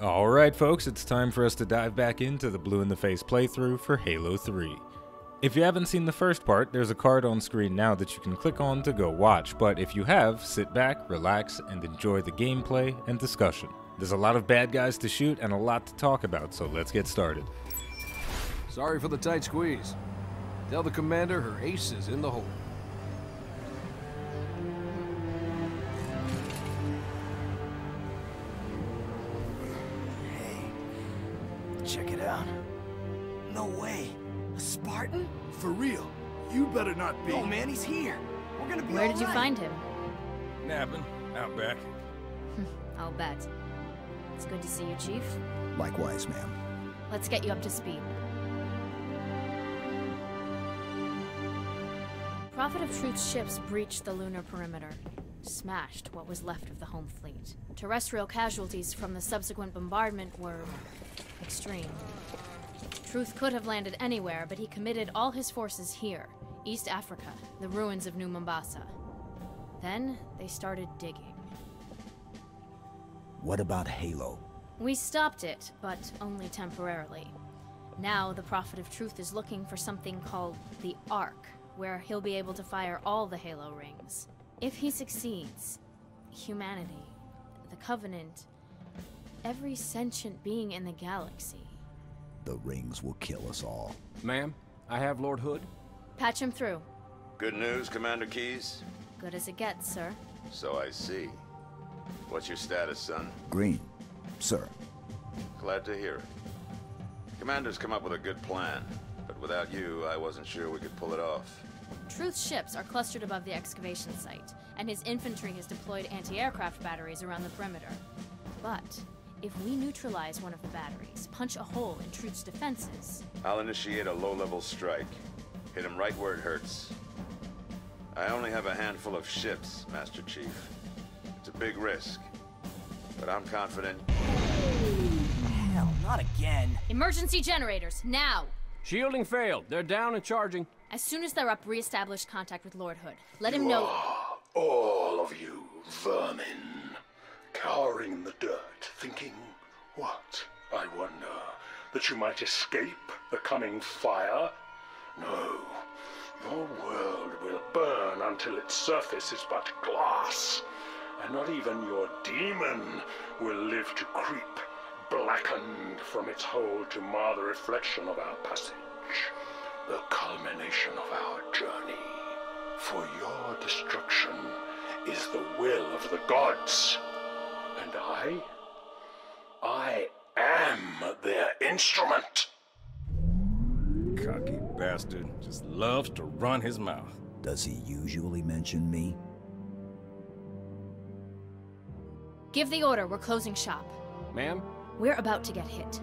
Alright, folks, it's time for us to dive back into the Blu in the Face playthrough for Halo 3. If you haven't seen the first part, there's a card on screen now that you can click on to go watch, but if you have, sit back, relax, and enjoy the gameplay and discussion. There's a lot of bad guys to shoot and a lot to talk about, so let's get started. Sorry for the tight squeeze. Tell the commander her ace is in the hole. Way. A Spartan? For real. You better not be. Oh man, he's here. We're gonna be Where all did you find him? Napping. Out back. I'll bet. It's good to see you, Chief. Likewise, ma'am. Let's get you up to speed. Prophet of Truth's ships breached the lunar perimeter, smashed what was left of the home fleet. Terrestrial casualties from the subsequent bombardment were extreme. Truth could have landed anywhere, but he committed all his forces here, East Africa, the ruins of New Mombasa. Then they started digging. What about Halo? We stopped it, but only temporarily. Now, the Prophet of Truth is looking for something called the Ark, where he'll be able to fire all the Halo rings. If he succeeds, humanity, the Covenant, every sentient being in the galaxy. The rings will kill us all. Ma'am, I have Lord Hood. Patch him through. Good news, Commander Keys? Good as it gets, sir. So I see. What's your status, son? Green, sir. Glad to hear it. Commander's come up with a good plan, but without you, I wasn't sure we could pull it off. Truth's ships are clustered above the excavation site, and his infantry has deployed anti aircraft batteries around the perimeter. But if we neutralize one of the batteries, punch a hole in Truth's defenses, I'll initiate a low-level strike. Hit him right where it hurts. I only have a handful of ships, Master Chief. It's a big risk, but I'm confident Hell, not again. emergency generators, now! Shielding failed. They're down and charging. As soon as they're up, re-establish contact with Lord Hood. Let him know. All of you vermin, cowering in the dirt, thinking, what, I wonder, that you might escape the coming fire? No, your world will burn until its surface is but glass, and not even your demon will live to creep, blackened from its hole to mar the reflection of our passage, the culmination of our journey. For your destruction is the will of the gods. And I? I am their instrument. Cocky bastard just loves to run his mouth. Does he usually mention me? Give the order, we're closing shop. Ma'am, We're about to get hit.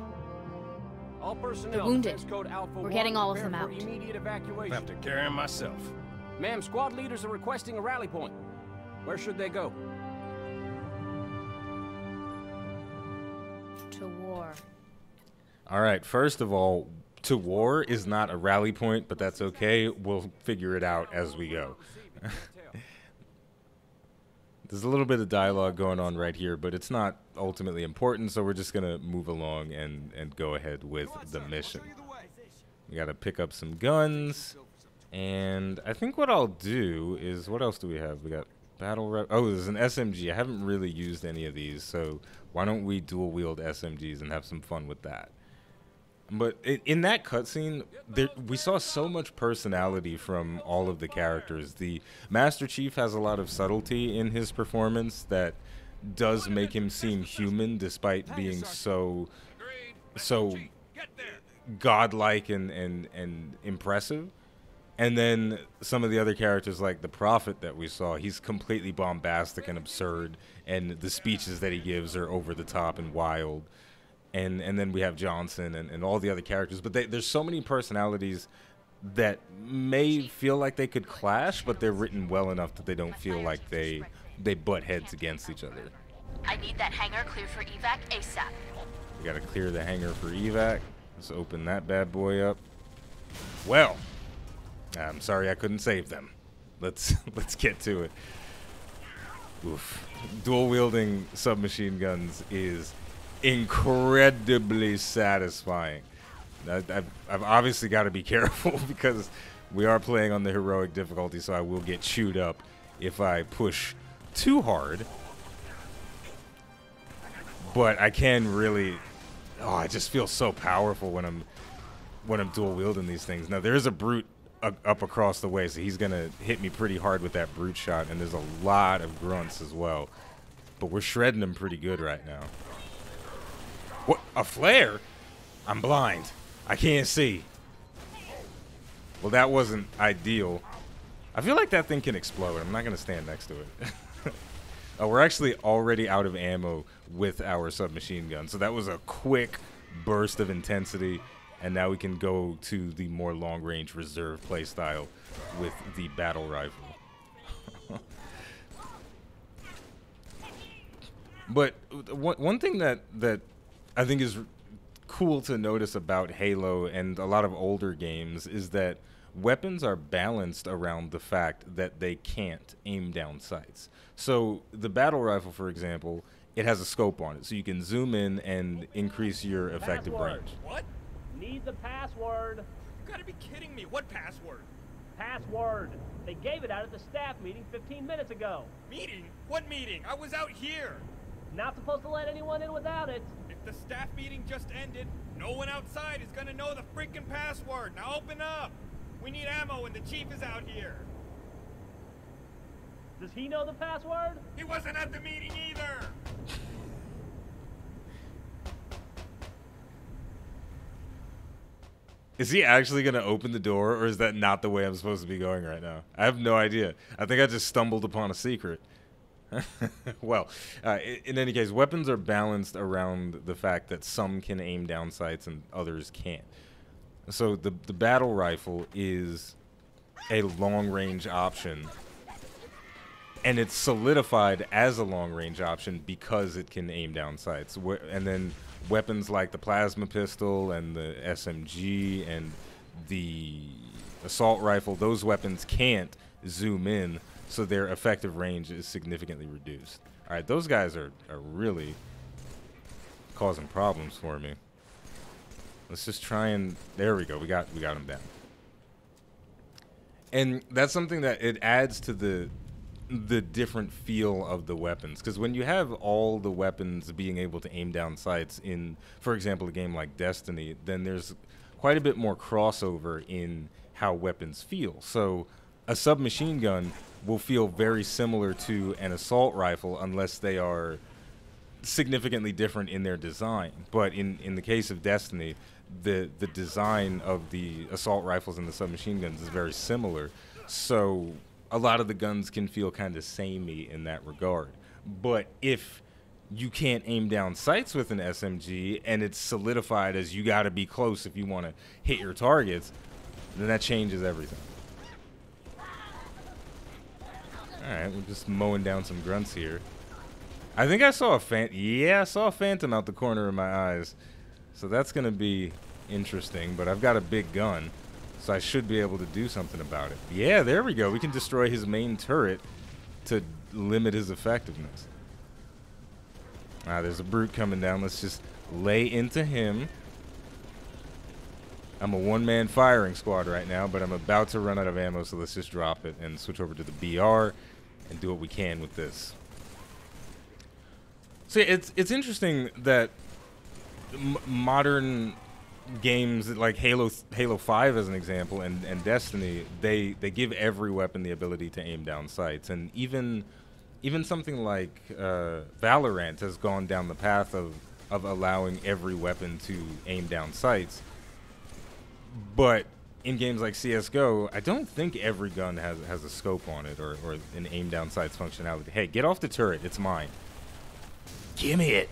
all personnel. wounded. Code Alpha We're getting all of them out. Immediate I have to carry him myself. Ma'am, squad leaders are requesting a rally point. Where should they go? Alright, first of all, to war is not a rally point, but that's okay. We'll figure it out as we go. There's a little bit of dialogue going on right here, but it's not ultimately important, so we're just gonna move along and, and go ahead with the mission. We gotta pick up some guns, and I think what I'll do is, what else do we have? We got battle rep. Oh, there's an SMG. I haven't really used any of these, so why don't we dual wield SMGs and have some fun with that? But in, in that cutscene, there we saw so much personality from all of the characters. The Master Chief has a lot of subtlety in his performance that does make him seem human, despite being so so godlike and and and impressive. And then some of the other characters, like the Prophet that we saw, he's completely bombastic and absurd, and the speeches that he gives are over the top and wild and and then we have Johnson and, and all the other characters. But they, there's so many personalities that may feel like they could clash, but they're written well enough that they don't feel like they they butt heads against each other. I need that hangar cleared for evac ASAP. We gotta clear the hangar for evac. Let's open that bad boy up. Well, I'm sorry I couldn't save them. Let's let's get to it. Oof. Dual wielding submachine guns is incredibly satisfying. I've, I've obviously got to be careful because we are playing on the heroic difficulty, so I will get chewed up if I push too hard. But I can really, oh, I just feel so powerful when I'm when I'm dual wielding these things. Now there is a brute up across the way, so he's gonna hit me pretty hard with that brute shot, and there's a lot of grunts as well. But we're shredding them pretty good right now. What? A flare? I'm blind. I can't see. Well, that wasn't ideal. I feel like that thing can explode. I'm not going to stand next to it. uh, we're actually already out of ammo with our submachine gun. So that was a quick burst of intensity. And now we can go to the more long-range reserve playstyle with the battle rifle. but one, one thing that, that I think is cool to notice about Halo and a lot of older games is that weapons are balanced around the fact that they can't aim down sights. So the battle rifle, for example, it has a scope on it, so you can zoom in and increase your effective Password. range. What? Need the password. You gotta be kidding me. What password? Password. They gave it out at the staff meeting 15 minutes ago. Meeting? What meeting? I was out here. Not supposed to let anyone in without it. If the staff meeting just ended, no one outside is gonna know the freaking password. Now open up. We need ammo and the chief is out here. Does he know the password? He wasn't at the meeting either. Is he actually going to open the door, or is that not the way I'm supposed to be going right now? I have no idea. I think I just stumbled upon a secret. well, uh, in any case, weapons are balanced around the fact that some can aim down sights and others can't. So the the battle rifle is a long range option, and it's solidified as a long range option because it can aim down sights. And then weapons like the plasma pistol and the SMG and the assault rifle, those weapons can't zoom in, so their effective range is significantly reduced. All right, those guys are, are really causing problems for me. Let's just try and there we go. We got we got him down. And that's something that it adds to the the different feel of the weapons because when you have all the weapons being able to aim down sights in for example a game like Destiny then there's quite a bit more crossover in how weapons feel so a submachine gun will feel very similar to an assault rifle unless they are significantly different in their design. But in, in the case of Destiny, the the design of the assault rifles and the submachine guns is very similar. So a lot of the guns can feel kind of samey in that regard. But if you can't aim down sights with an SMG and it's solidified as you got to be close if you want to hit your targets, then that changes everything. All right, we're just mowing down some grunts here. I think I saw a fan. Yeah, I saw a phantom out the corner of my eyes. So that's gonna be interesting. But I've got a big gun, so I should be able to do something about it. Yeah, there we go. We can destroy his main turret to limit his effectiveness. Ah, there's a brute coming down. Let's just lay into him. I'm a one-man firing squad right now, but I'm about to run out of ammo, so let's just drop it and switch over to the BR and do what we can with this. See, it's it's interesting that modern games like Halo Halo 5 as an example and, and Destiny they they give every weapon the ability to aim down sights and even even something like uh, Valorant has gone down the path of of allowing every weapon to aim down sights but in games like CS:GO, I don't think every gun has has a scope on it or, or an aim down sights functionality. Hey, get off the turret, it's mine. Give me it.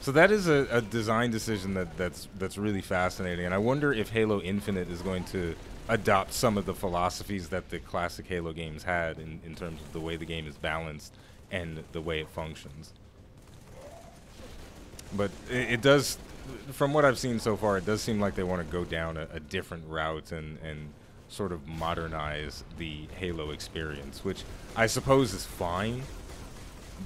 So that is a, a design decision that, that's that's really fascinating, and I wonder if Halo Infinite is going to adopt some of the philosophies that the classic Halo games had in, in terms of the way the game is balanced and the way it functions. But it, it does, from what I've seen so far, it does seem like they want to go down a, a different route and, and sort of modernize the Halo experience, which I suppose is fine.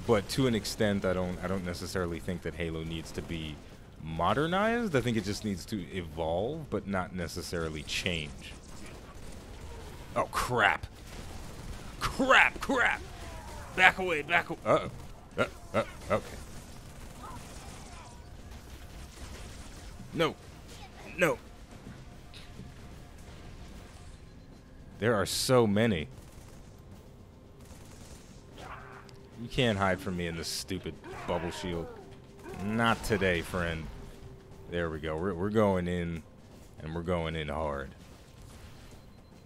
but to an extent, I don't I don't necessarily think that Halo needs to be modernized. I think it just needs to evolve, but not necessarily change. Oh crap! Crap! Crap! Back away! Back away! Uh oh. Uh, uh, okay. No. No. There are so many. You can't hide from me in this stupid bubble shield. Not today, friend. There we go. We're, we're going in, and we're going in hard.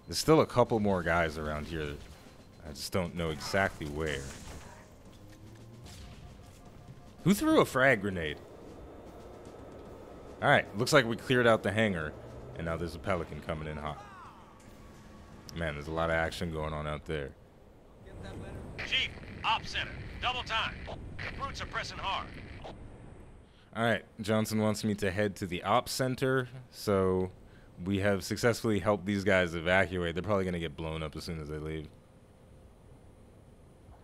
There's still a couple more guys around here. I just don't know exactly where. Who threw a frag grenade? Alright, looks like we cleared out the hangar, and now there's a pelican coming in hot. Man, there's a lot of action going on out there. Chief, op center, double time. The brutes are pressing hard. Alright, Johnson wants me to head to the op center, so we have successfully helped these guys evacuate. They're probably going to get blown up as soon as they leave.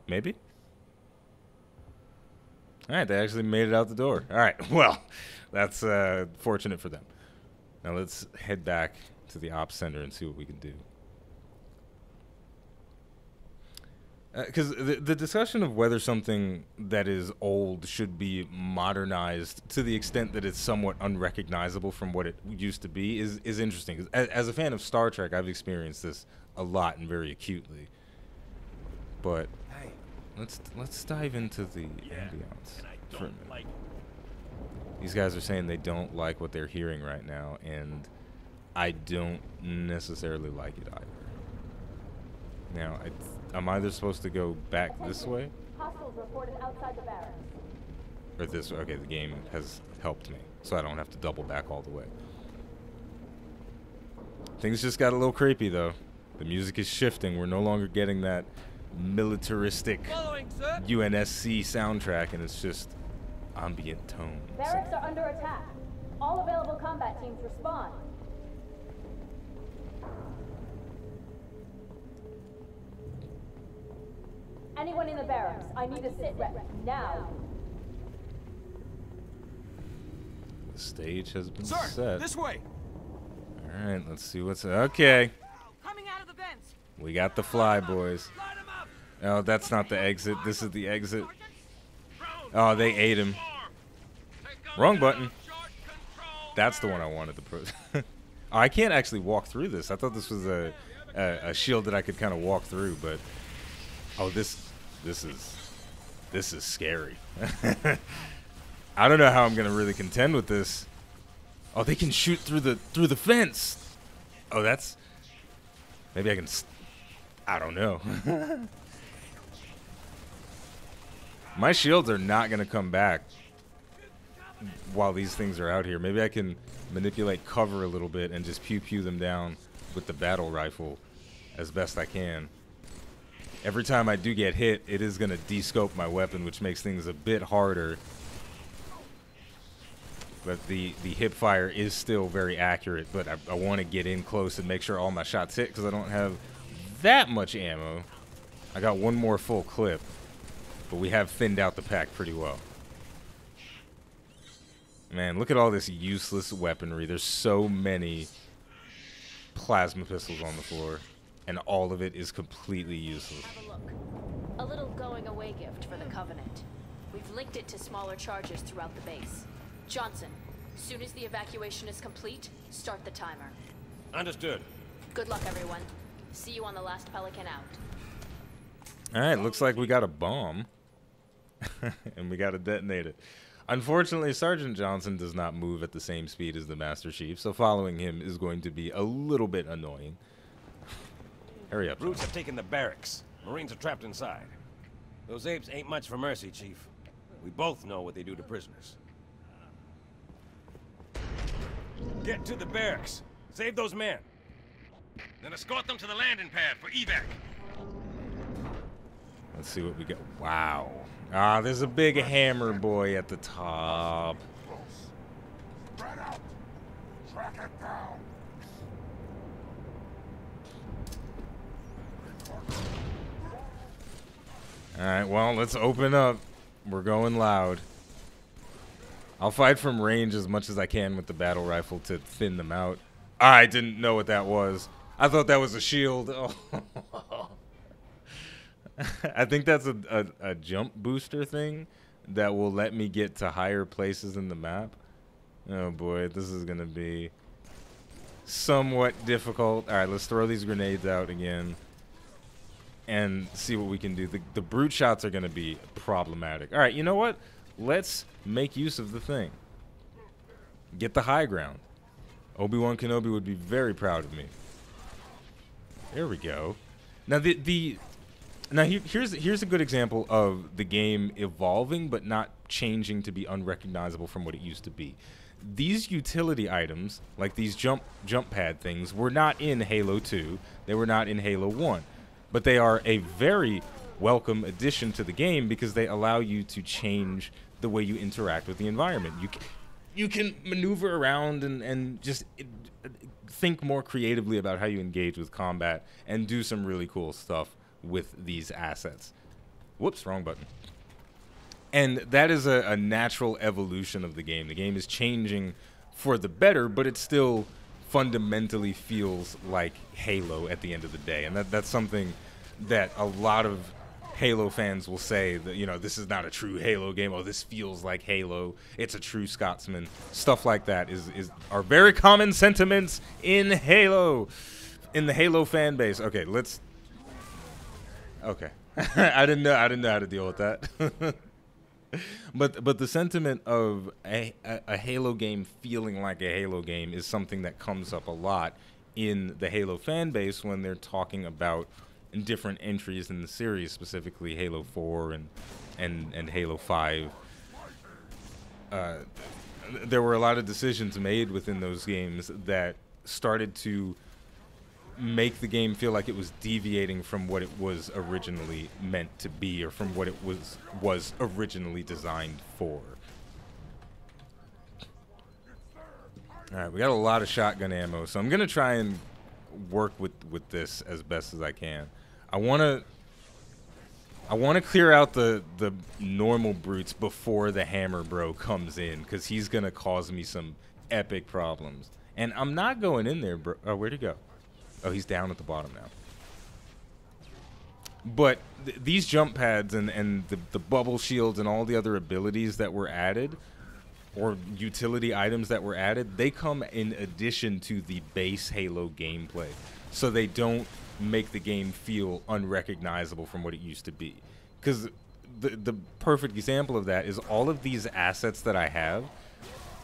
Maybe? Alright, they actually made it out the door. Alright, well, that's uh, fortunate for them. Now let's head back to the ops center and see what we can do. Because uh, the, the discussion of whether something that is old should be modernized to the extent that it's somewhat unrecognizable from what it used to be is, is interesting. As, as a fan of Star Trek, I've experienced this a lot and very acutely. But hey, let's let's dive into the yeah, ambiance for a minute. Like These guys are saying they don't like what they're hearing right now, and I don't necessarily like it either. Now, I I'm either supposed to go back this way. Or this okay, the game has helped me. So I don't have to double back all the way. Things just got a little creepy though. The music is shifting. We're no longer getting that militaristic UNSC soundtrack and it's just ambient tone. Barracks are under attack. All available combat teams respond. Anyone in the barracks, I need a sit rep now. The stage has been Sir, set. this way. All right, let's see what's okay. Coming out of the vents. We got the fly boys. Oh, that's not the exit. This is the exit. Oh, they ate him. Wrong button. That's the one I wanted to put. oh, I can't actually walk through this. I thought this was a, a, a shield that I could kind of walk through, but oh, this this is this is scary. I don't know how I'm gonna really contend with this. Oh, they can shoot through the through the fence. Oh, that's maybe I can. I don't know. My shields are not gonna come back while these things are out here. Maybe I can manipulate cover a little bit and just pew pew them down with the battle rifle as best I can every time I do get hit, it is going to descope my weapon, which makes things a bit harder. But the, the hip fire is still very accurate, but I, I want to get in close and make sure all my shots hit because I don't have that much ammo. I got one more full clip, but we have thinned out the pack pretty well. Man, look at all this useless weaponry. There's so many plasma pistols on the floor and all of it is completely useless. Have a look. A little going away gift for the hmm. Covenant. We've linked it to smaller charges throughout the base. Johnson, soon as the evacuation is complete, start the timer. Understood. Good luck, everyone. See you on the last Pelican out. Alright, looks like we got a bomb. and we got to detonate it. Unfortunately, Sergeant Johnson does not move at the same speed as the Master Chief, so following him is going to be a little bit annoying. Hurry up. Brutes have taken the barracks. Marines are trapped inside. Those apes ain't much for mercy, Chief. We both know what they do to prisoners. Get to the barracks. Save those men. Then escort them to the landing pad for evac. Let's see what we get. Wow. Ah, there's a big hammer boy at the top. Alright, well, let's open up. We're going loud. I'll fight from range as much as I can with the battle rifle to thin them out. I didn't know what that was. I thought that was a shield. Oh. I think that's a, a, a, jump booster thing that will let me get to higher places in the map. Oh boy, this is going to be somewhat difficult. All right, let's throw these grenades out again and see what we can do. The, the brute shots are going to be problematic. All right, you know what? Let's make use of the thing. Get the high ground. Obi-Wan Kenobi would be very proud of me. There we go. Now the the now he, here's here's a good example of the game evolving but not changing to be unrecognizable from what it used to be. These utility items, like these jump jump pad things, were not in Halo 2. They were not in Halo 1 but they are a very welcome addition to the game because they allow you to change the way you interact with the environment. You can, you can maneuver around and, and just uh, think more creatively about how you engage with combat and do some really cool stuff with these assets. Whoops, wrong button. And that is a, a natural evolution of the game. The game is changing for the better, but it still fundamentally feels like Halo at the end of the day, and that that's something that a lot of Halo fans will say that you know this is not a true Halo game. Oh, this feels like Halo. It's a true Scotsman. Stuff like that is is are very common sentiments in Halo, in the Halo fan base. Okay, let's. Okay, I didn't know I didn't know how to deal with that. but but the sentiment of a, a, a, Halo game feeling like a Halo game is something that comes up a lot in the Halo fan base when they're talking about different entries in the series, specifically Halo 4 and and and Halo 5. Uh, there were a lot of decisions made within those games that started to make the game feel like it was deviating from what it was originally meant to be or from what it was was originally designed for. All right, we got a lot of shotgun ammo, so I'm gonna try and work with with this as best as I can. I want to I want to clear out the the normal brutes before the hammer bro comes in because he's gonna cause me some epic problems. And I'm not going in there, bro. Oh, where'd he go? Oh, he's down at the bottom now. But th these jump pads and, and the, the bubble shields and all the other abilities that were added, or utility items that were added, they come in addition to the base Halo gameplay. So they don't make the game feel unrecognizable from what it used to be. Because the, the perfect example of that is all of these assets that I have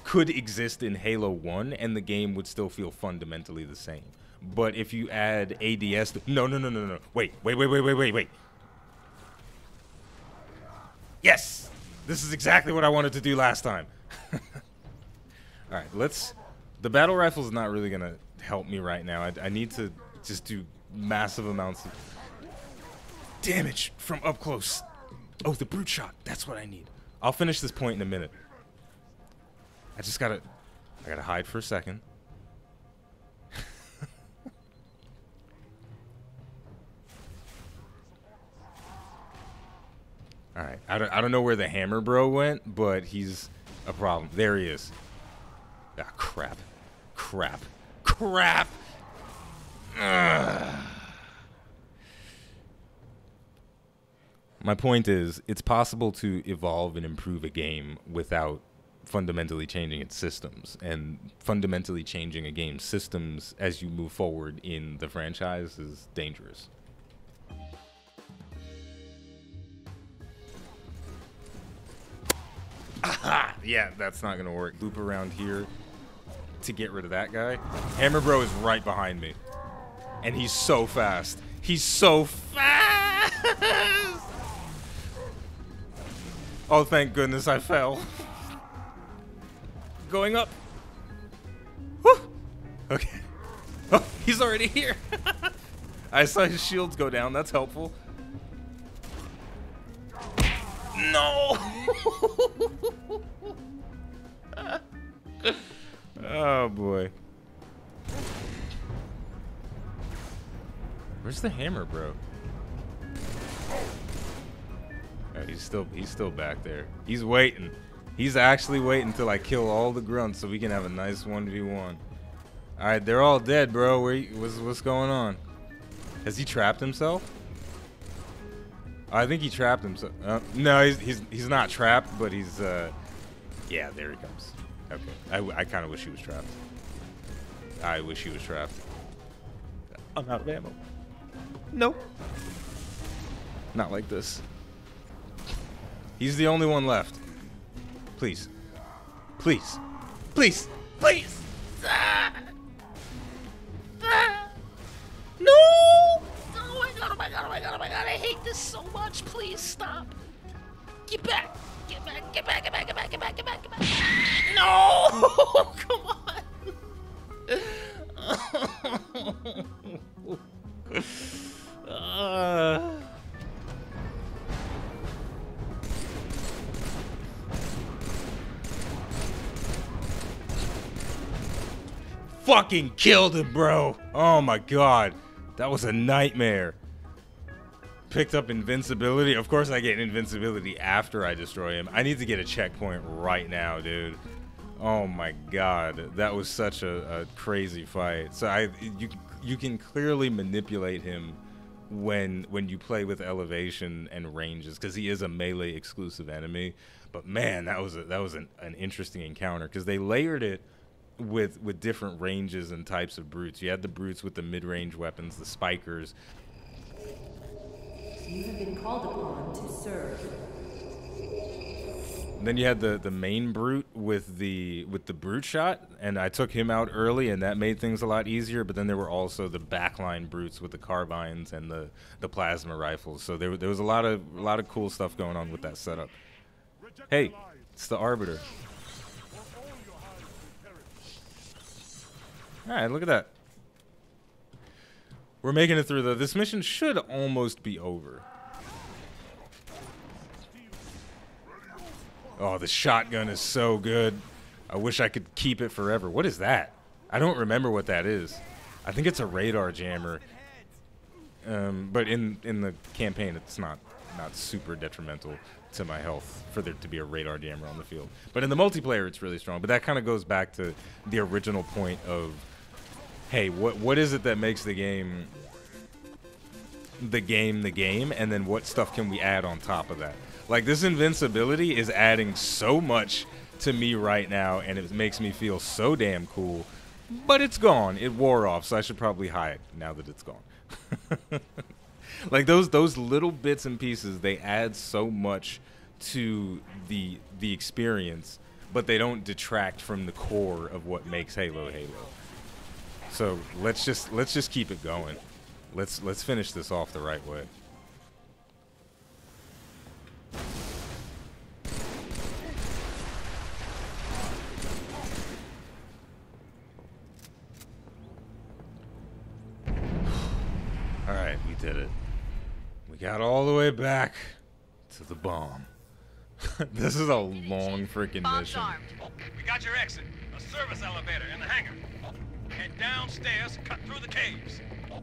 could exist in Halo 1 and the game would still feel fundamentally the same. But if you add ADS, no, no, no, no, no. Wait, wait, wait, wait, wait, wait, wait. Yes, this is exactly what I wanted to do last time. All right, let's. The battle rifle is not really gonna help me right now. I, I need to just do massive amounts of damage from up close. Oh, the brute shot. That's what I need. I'll finish this point in a minute. I just gotta. I gotta hide for a second. All right. I don't, I don't know where the hammer bro went, but he's a problem. There he is. Ah, crap. Crap. Crap. My point is, it's possible to evolve and improve a game without fundamentally changing its systems. And fundamentally changing a game's systems as you move forward in the franchise is dangerous. Aha! Yeah, that's not gonna work. Loop around here to get rid of that guy. Hammer Bro is right behind me. And he's so fast. He's so fast! Oh, thank goodness I fell. Going up. Okay. Oh, he's already here. I saw his shields go down. That's helpful. No! oh, boy. Where's the hammer, bro? No, he's still he's still back there. He's waiting. He's actually waiting until I kill all the grunts so we can have a nice 1v1. All right, they're all dead, bro. Where what's what's going on? Has he trapped himself? I think he trapped himself. Uh, no, he's, he's he's not trapped, but he's uh, yeah, there he comes. Okay, I, I kind of wish he was trapped. I wish he was trapped. I'm out of ammo. Nope. Not like this. He's the only one left. Please. Please. Please. Please. Ah! Ah! No! God, oh my god, oh my god, I hate this so much. Please stop. Get back. Get back, get back, get back, get back, get back, get back, get back. No! Come on. Fucking killed him, bro. Oh my god. That was a nightmare. Picked up invincibility. Of course I get invincibility after I destroy him. I need to get a checkpoint right now, dude. Oh my god. That was such a, a crazy fight. So I you you can clearly manipulate him when when you play with elevation and ranges because he is a melee exclusive enemy. But man, that was a, that was an, an interesting encounter because they layered it with with different ranges and types of brutes. You had the brutes with the mid-range weapons, the spikers. You have been called upon to serve. And then you had the the main brute with the with the brute shot, and I took him out early, and that made things a lot easier. But then there were also the backline brutes with the carbines and the the plasma rifles. So there there was a lot of a lot of cool stuff going on with that setup. Hey, it's the arbiter. All right, look at that. We're making it through though. This mission should almost be over. Oh, the shotgun is so good. I wish I could keep it forever. What is that? I don't remember what that is. I think it's a radar jammer. Um, but in in the campaign, it's not not super detrimental to my health for there to be a radar jammer on the field. But in the multiplayer, it's really strong. But that kind of goes back to the original point of, hey, what what is it that makes the game the game the game, and then what stuff can we add on top of that? Like this invincibility is adding so much to me right now, and it makes me feel so damn cool. But it's gone. It wore off, so I should probably hide now that it's gone. like those those little bits and pieces, they add so much to the the experience, but they don't detract from the core of what makes Halo Halo. So let's just let's just keep it going. Let's let's finish this off the right way. All right, we did it. We got all the way back to the bomb. this is a long freaking mission. Armed. We got your exit. A service elevator in the hangar. Head downstairs, cut through the caves. Oh.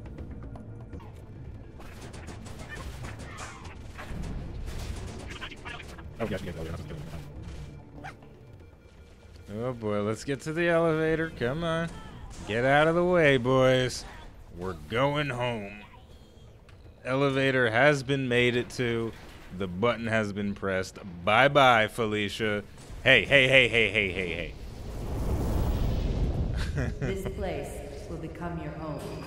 Oh boy, let's get to the elevator. Come on. Get out of the way, boys. We're going home. Elevator has been made it to. The button has been pressed. Bye bye, Felicia. Hey, hey, hey, hey, hey, hey, hey. this place will become your home.